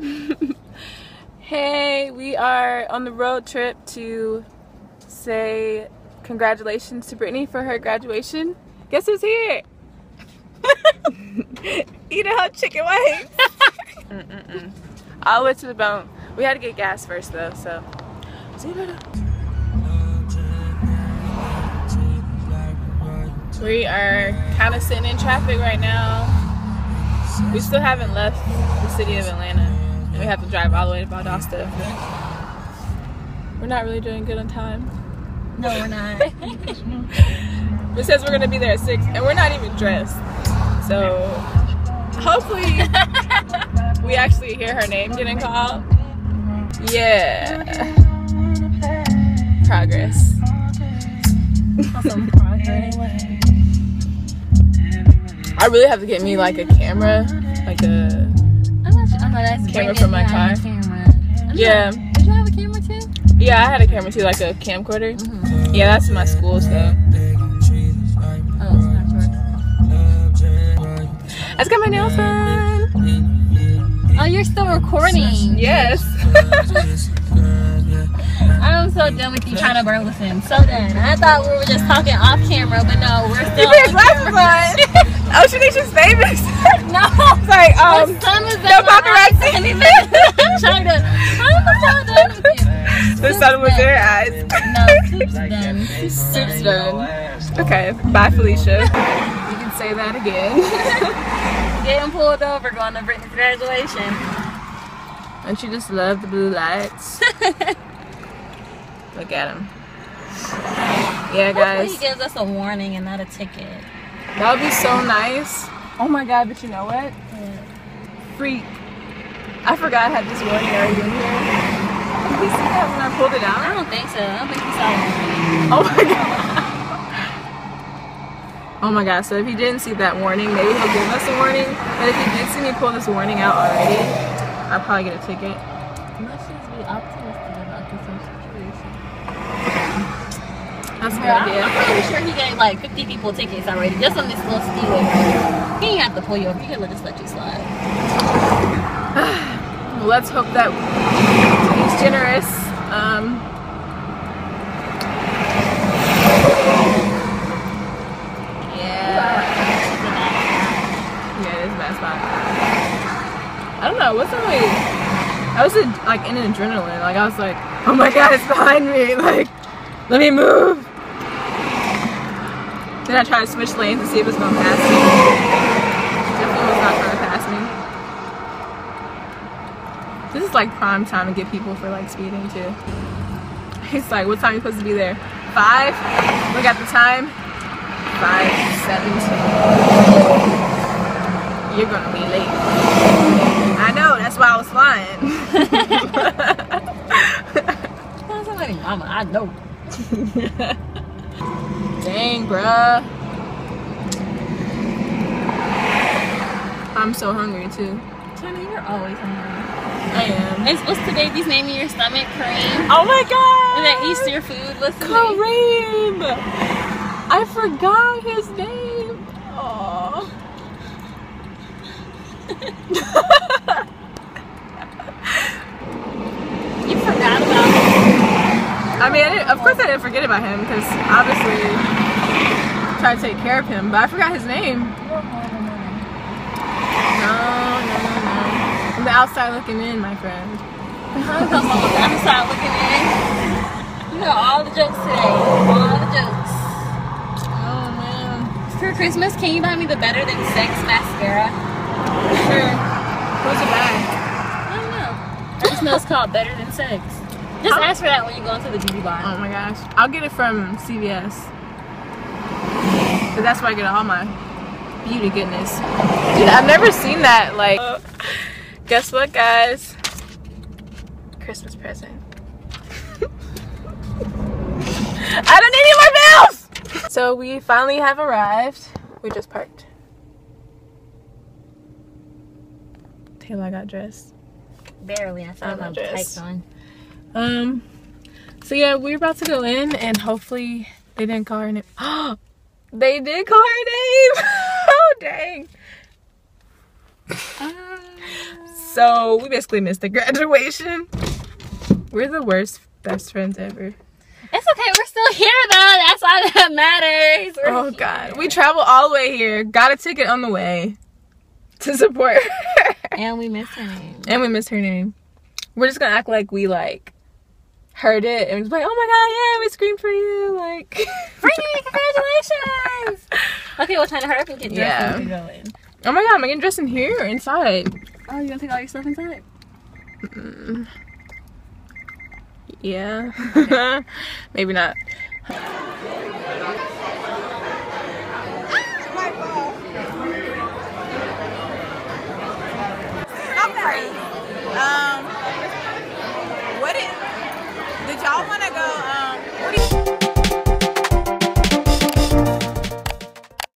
are on the road trip to say congratulations to Brittany for her graduation. Guess who's here? Eating her chicken wings. Mm-mm-mm. All the way to the bone. We had to get gas first though, so. See you later. We are kind of sitting in traffic right now. We still haven't left the city of Atlanta. We have to drive all the way to Valdosta. We're not really doing good on time. No, we're not. It says we're gonna be there at six, and we're not even dressed. So hopefully we actually hear her name getting called. Yeah. Progress. I really have to get me like a camera, like a know that's Camera from my car. a Camera. I don't yeah, know. Did you have a camera too? yeah. I had a camera too, like a camcorder. Mm-hmm. Yeah, that's my school stuff. Oh, it's not yours. I just got my nails done. Oh, you're still recording. Yes. I'm so done with you trying to burleson. So done. I thought we were just talking off camera, but no, we're still. glasses on. Oh, she's famous. no. It's like, um, the sun is no in my eyes. paparazzi. Trying to. I'm so done with you. the sun was her eyes. No, soup's done. Soup's done. Okay, bye Felicia. You can say that again. Getting pulled over going to Brittany's graduation. And she just loved the blue lights. Look at him. Yeah, guys. Hopefully he gives us a warning and not a ticket. That would be so nice. Oh my god, but you know what? Freak. I forgot I had this warning already in here. Did he see that when I pulled it I out? don't think so. I don't think saw it. Oh my god. Oh my god, so if he didn't see that warning, maybe he'll give us a warning. But if he did see me pull this warning out already, I'll probably get a ticket. Let's just be optimistic about this situation. That's a good Yeah, I'm, idea. I'm pretty sure he gave like 50 people tickets already just on this little speedway right here. He didn't have to pull you over. He could just let you slide. Well, let's hope that he's generous. Um, yeah. Yeah, it is a bad spot. I don't know. What's the way? I was like in an adrenaline. Like I was like, oh my god, it's behind me. Like, let me move. Then I tried to switch lanes to see if it's gonna pass me. Definitely was not trying to pass me. This is like prime time to get people for like speeding too. It's like, what time are you supposed to be there? Five? Look at the time. Five seventeen. You're gonna be late. I know, that's why I was flying. Somebody, mama, I know. Dang, bruh. I'm so hungry too. China, you're always hungry. I am. Is, what's the baby's name in your stomach? Kareem? Oh my god! And that Easter food? The? Kareem! I forgot his name. Aww. You forgot about him. I mean, I didn't, of course I didn't forget about him because obviously I tried to take care of him, but I forgot his name. No, no, no, no. From the outside looking in, my friend. I'm the other side looking in. You know all the jokes today. All the jokes. Oh man. For Christmas, can you buy me the Better Than Sex mascara? Sure. What's it by? I don't know. I just know it's called Better Than Sex. Just How- ask for that when you go into the beauty bar. Oh my gosh. I'll get it from CVS. But that's where I get all my beauty goodness. Dude, I've never seen that. Like, guess what, guys? Christmas present. I don't need any more bills! So we finally have arrived. We just parked. Tayla got dressed. Barely. I still I'm have my tights on. Um, so yeah, we're about to go in, and hopefully they didn't call her name. Oh, they did call her name. oh dang! So we basically missed the graduation. We're the worst best friends ever. It's okay. We're still here though. That's all that matters. We're Oh God, we travel all the way here. Got a ticket on the way to support her. And we miss her name. and we miss her name. We're just gonna act like we like heard it and was like, oh my God, yeah, we screamed for you. Like, Brittany, congratulations! Okay, well, trying to hurry up and get dressed Yeah. and get going. oh my God, am I getting dressed in here or inside? Oh, you gonna take all your stuff inside? Mm. Yeah, maybe not.